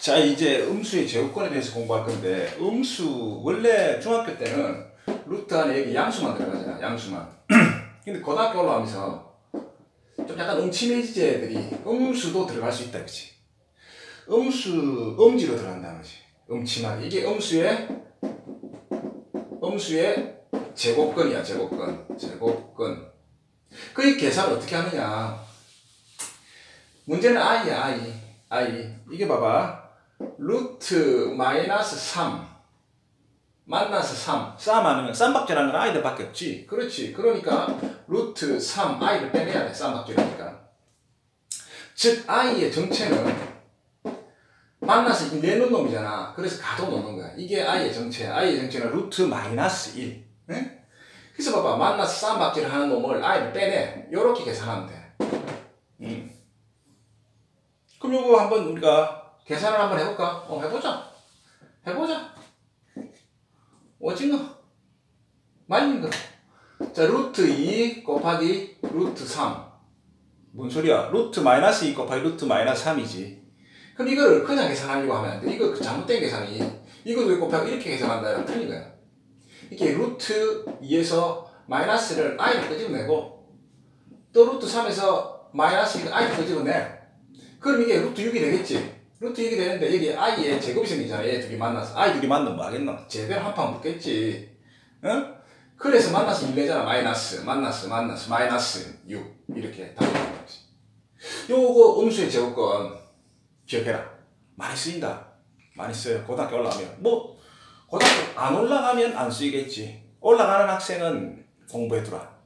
자 이제 음수의 제곱권에 대해서 공부할 건데 음수 원래 중학교 때는 루트 안에 여기 양수만 들어가잖아 양수만. 근데 고등학교 올라가면서 좀 약간 음침해지지 애들이 음수도 들어갈 수 있다 그치? 음수 음지로 들어간다는 거지. 음침하게. 이게 음수의 음수의 제곱권이야 제곱권 제곱권 그 계산을 어떻게 하느냐? 문제는 i야 i i 이게 봐봐 루트 마이너스 3 만나서 3 쌈하는 쌈박질하는 건 아이들밖에 없지. 그렇지. 그러니까 루트 3 i를 빼내야 돼 쌈박질이니까. 즉 i의 정체는 만나서 내놓은 놈이잖아. 그래서 가둬 놓는 거야. 이게 i의 정체야 i의 정체는 루트 마이너스 1 네? 그래서 봐봐. 만나서 쌈박질을 하는 놈을 i를 빼내. 요렇게 계산하면 돼. 음. 그럼 요거 한번 우리가 계산을 한번 해볼까? 어, 해보자. 해보자. 오징어. 말린 거. 자, 루트 2 곱하기 루트 3. 뭔 소리야? 루트 마이너스 2 곱하기 루트 마이너스 3이지. 그럼 이거를 그냥 계산하려고 하면 안 돼. 이거 그 잘못된 계산이. 이것도 곱하고 이렇게 계산한다면 틀린 거야. 이게 루트 2에서 마이너스를 i를 끄집어내고 또 루트 3에서 마이너스 i를 끄집어내. 그럼 이게 루트 6이 되겠지. 루트 6이 되는데 여기 i의 제곱이 생기잖아. 얘 둘이 만나서. i 둘이 만나면 뭐 하겠노? 제대로 한판 붙겠지. 응? 그래서 만나서 1 내잖아. 마이너스, 마이너스, 마이너스, 마이너스 6. 이렇게 답이 나는 거지. 요거 음수의 제곱권 기억해라. 많이 쓰인다. 많이 써요. 고등학교 올라가면. 뭐, 고등학교 안 올라가면 안 쓰이겠지. 올라가는 학생은 공부해두라.